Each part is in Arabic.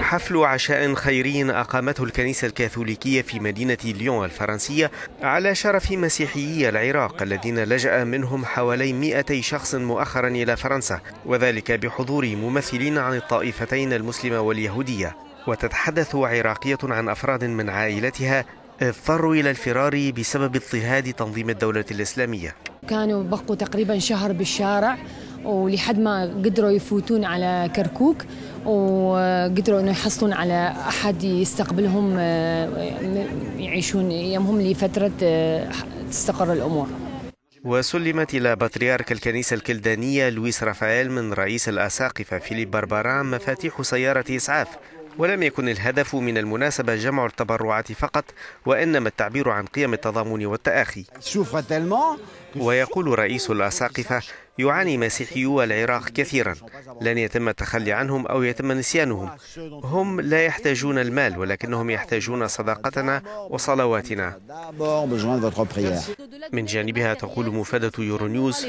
حفل عشاء خيري أقامته الكنيسة الكاثوليكية في مدينة ليون الفرنسية على شرف مسيحيي العراق الذين لجأ منهم حوالي 200 شخص مؤخرا إلى فرنسا وذلك بحضور ممثلين عن الطائفتين المسلمة واليهودية. وتتحدث عراقية عن أفراد من عائلتها اضطروا إلى الفرار بسبب اضطهاد تنظيم الدولة الإسلامية. كانوا بقوا تقريبا شهر بالشارع ولحد ما قدروا يفوتون على كركوك وقدروا إنه يحصلون على أحد يستقبلهم آه، يعيشون يمهم لفترة آه، تستقر الأمور. وسلمت إلى بطريرك الكنيسة الكلدانية لويس رافائيل من رئيس الأساقفة فيليب بربران مفاتيح سيارة إسعاف. ولم يكن الهدف من المناسبة جمع التبرعات فقط وإنما التعبير عن قيم التضامن والتآخي. ويقول رئيس الأساقفة يعاني مسيحيو العراق كثيرا. لن يتم التخلي عنهم أو يتم نسيانهم. هم لا يحتاجون المال ولكنهم يحتاجون صداقتنا وصلواتنا. من جانبها تقول مفادة يورونيوز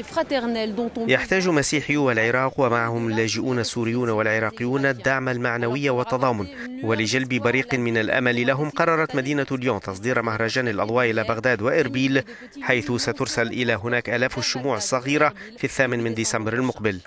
يحتاج مسيحيو العراق ومعهم اللاجئون السوريون والعراقيون الدعم المعنوي والتضامن. ولجلب بريق من الأمل لهم قررت مدينة ليون تصدير مهرجان الأضواء إلى بغداد وإربيل حيث سترسل إلى هناك آلاف الشموع الصغيرة في الثامن من ديسمبر المقبل.